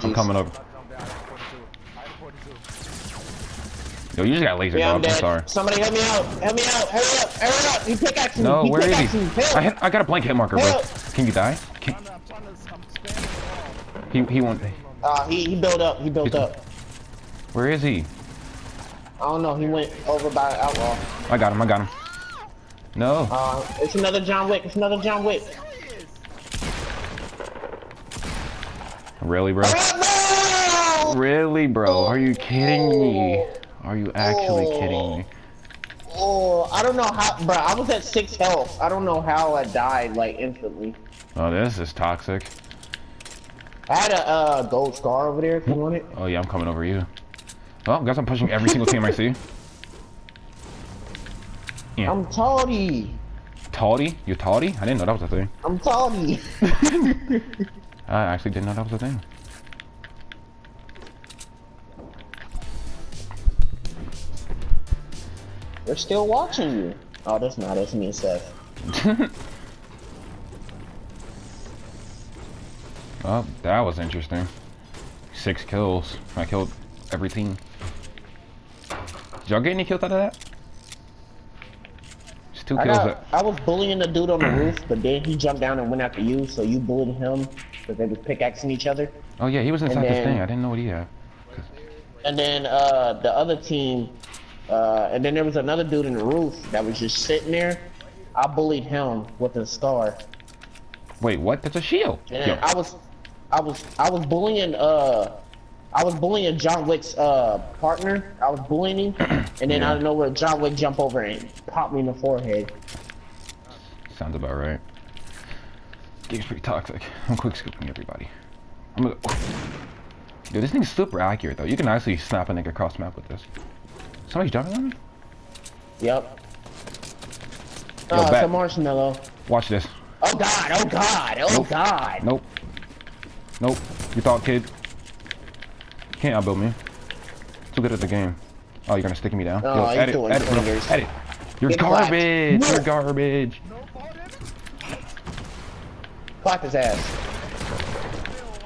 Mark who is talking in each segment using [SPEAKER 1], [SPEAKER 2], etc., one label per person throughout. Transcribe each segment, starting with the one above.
[SPEAKER 1] I'm coming up. Yo, you just got laser,
[SPEAKER 2] Yeah. I'm
[SPEAKER 1] I'm sorry.
[SPEAKER 2] Somebody help me out. Help me out. Hurry up. Hurry up. He pickaxed me.
[SPEAKER 1] No,
[SPEAKER 2] he
[SPEAKER 1] where is he?
[SPEAKER 2] Help.
[SPEAKER 1] I hit, I got a blank hit marker, bro. Can you die? Can,
[SPEAKER 3] I'm, I'm trying to, I'm spamming the wall.
[SPEAKER 1] he he won't.
[SPEAKER 2] Uh, he, he built up. He built
[SPEAKER 1] He's-
[SPEAKER 2] up.
[SPEAKER 1] Where is he?
[SPEAKER 2] I don't know. He went over by Outlaw.
[SPEAKER 1] I got him. I got him. No.
[SPEAKER 2] Uh, it's another John Wick. It's another John Wick.
[SPEAKER 1] Really, bro? Really, bro? Are you kidding me? Are you actually kidding me?
[SPEAKER 2] Oh, I don't know how, bro. I was at six health. I don't know how I died like instantly.
[SPEAKER 1] Oh, this is toxic.
[SPEAKER 2] I had a uh, gold scar over there if you want it.
[SPEAKER 1] Oh yeah, I'm coming over you. Well, guess I'm pushing every single team I see. Yeah.
[SPEAKER 2] I'm tawdy.
[SPEAKER 1] Toddy? You're toddy? I didn't know that was a thing.
[SPEAKER 2] I'm tawdy.
[SPEAKER 1] I actually didn't know that was a thing.
[SPEAKER 2] They're still watching you. Oh, that's not. That's me and Seth.
[SPEAKER 1] Oh, that was interesting. Six kills. I killed every team. Did y'all get any kills out of that? Just two
[SPEAKER 2] I
[SPEAKER 1] kills.
[SPEAKER 2] got. I was bullying the dude on the roof, but then he jumped down and went after you, so you bullied him because they was pickaxing each other.
[SPEAKER 1] oh yeah, he was inside
[SPEAKER 2] and
[SPEAKER 1] this thing. I didn't know what he had.
[SPEAKER 2] And then uh, the other team, uh, and then there was another dude in the roof that was just sitting there. I bullied him with a star.
[SPEAKER 1] Wait, what? That's a shield.
[SPEAKER 2] And I was, I was, I was bullying. Uh, I was bullying John Wick's uh partner. I was bullying him, and then don't know nowhere, John Wick jump over and pop me in the forehead.
[SPEAKER 1] sounds about right. Game's pretty toxic. I'm quick scooping everybody. I'm gonna. Dude, this thing's super accurate though. You can actually snap a nigga across the map with this. Somebody's jumping on me?
[SPEAKER 2] Yep.
[SPEAKER 1] Yo,
[SPEAKER 2] Oh, it's a Marshmello.
[SPEAKER 1] Watch this.
[SPEAKER 2] Oh god! Oh god! Oh
[SPEAKER 1] Nope.
[SPEAKER 2] god!
[SPEAKER 1] Nope. Nope. You thought, kid. You can't outbuild me. Too good at the game. Oh, you're gonna stick me down?
[SPEAKER 2] Oh,
[SPEAKER 1] Yo,
[SPEAKER 2] he's
[SPEAKER 1] edit, edit, edit. You're
[SPEAKER 2] Get
[SPEAKER 1] garbage. You're garbage.
[SPEAKER 2] Clap his ass.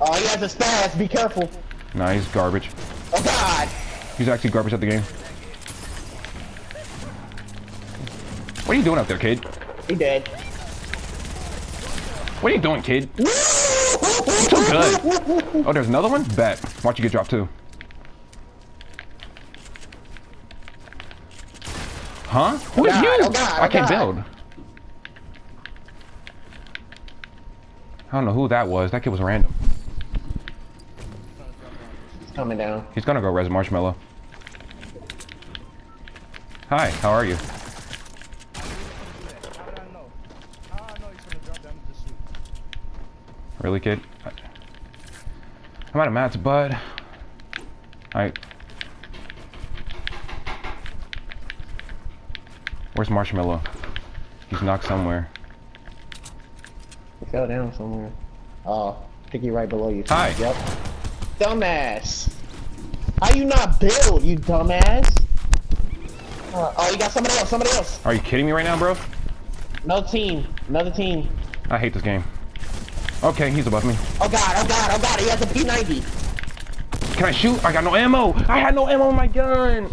[SPEAKER 2] Oh, he has a spaz. Be careful.
[SPEAKER 1] Nah, he's garbage.
[SPEAKER 2] Oh god!
[SPEAKER 1] He's actually garbage at the game. What are you doing out there, kid?
[SPEAKER 2] He dead.
[SPEAKER 1] What are you doing, kid? Too good. Oh, there's another one? Bet. Watch you get dropped too. Huh? Who is
[SPEAKER 2] God,
[SPEAKER 1] you?
[SPEAKER 2] oh God, oh,
[SPEAKER 1] I
[SPEAKER 2] oh
[SPEAKER 1] can't
[SPEAKER 2] God.
[SPEAKER 1] build. I don't know who that was. That kid was random.
[SPEAKER 2] He's coming down.
[SPEAKER 1] He's gonna go res Marshmello. Hi, how are you?
[SPEAKER 3] How did How I know he's gonna drop down to shoot?
[SPEAKER 1] Really, kid? I'm out of mats, bud. Alright. Where's Marshmello? He's knocked somewhere.
[SPEAKER 2] He fell down somewhere. Oh, I think he right below you.
[SPEAKER 1] Hi.
[SPEAKER 2] Yep. Dumbass. How you not build, you dumbass? Uh, oh, you got somebody else. Somebody else.
[SPEAKER 1] Are you kidding me right now, bro?
[SPEAKER 2] Another team. Another team.
[SPEAKER 1] I hate this game. Okay, he's above me.
[SPEAKER 2] Oh god. Oh god. Oh god. He has a P90.
[SPEAKER 1] Can I shoot? I got no ammo. I had no ammo on my gun.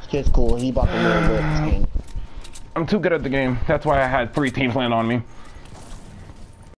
[SPEAKER 2] This kid's cool. He about to win this game.
[SPEAKER 1] I'm too good at the game. That's why I had three teams land on me.